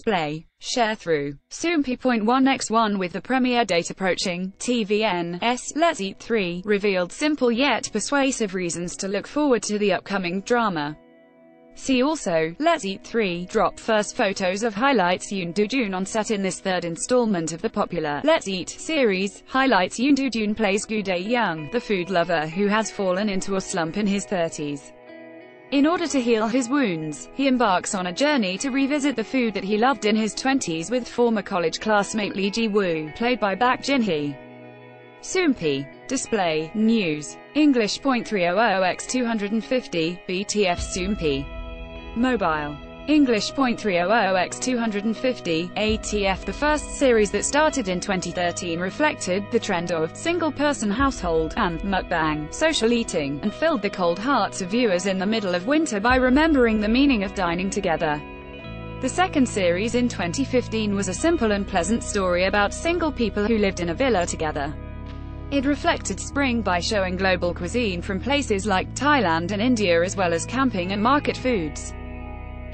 display, Sharethrough, Soompi.1x1 with the premiere date approaching, TVN's Let's Eat 3, revealed simple yet persuasive reasons to look forward to the upcoming drama. See also, Let's Eat 3, drop first photos of Highlight's Yoon Doojoon on set in this third installment of the popular Let's Eat series, Highlight's Yoon Doojoon plays Gu Dae-young, the food lover who has fallen into a slump in his 30s. In order to heal his wounds, he embarks on a journey to revisit the food that he loved in his 20s with former college classmate Lee Ji-woo, played by Baek Jin Hee. Soompi. Display, News. English .300x250, BTF Soompi. Mobile. English .300x250, ATF The first series that started in 2013 reflected the trend of single-person household and mukbang social eating, and filled the cold hearts of viewers in the middle of winter by remembering the meaning of dining together. The second series in 2015 was a simple and pleasant story about single people who lived in a villa together. It reflected spring by showing global cuisine from places like Thailand and India as well as camping and market foods.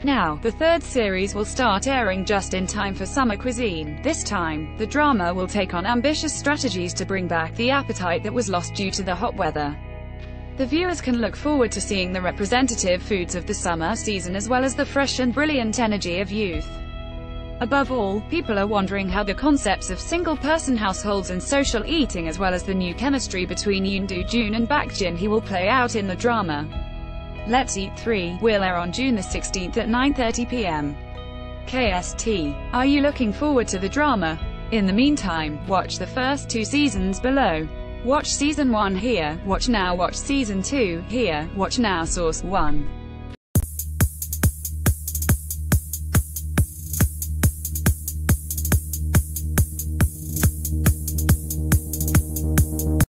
Now, the third series will start airing just in time for summer cuisine. This time, the drama will take on ambitious strategies to bring back the appetite that was lost due to the hot weather. The viewers can look forward to seeing the representative foods of the summer season as well as the fresh and brilliant energy of youth. Above all, people are wondering how the concepts of single-person households and social eating as well as the new chemistry between Yoon Doojoon and Baek Jin Hee will play out in the drama. Let's Eat 3 will air on June the 16th at 9.30 p.m. KST. Are you looking forward to the drama? In the meantime, watch the first two seasons below. Watch season 1 here, watch now watch season 2 here, watch now source 1.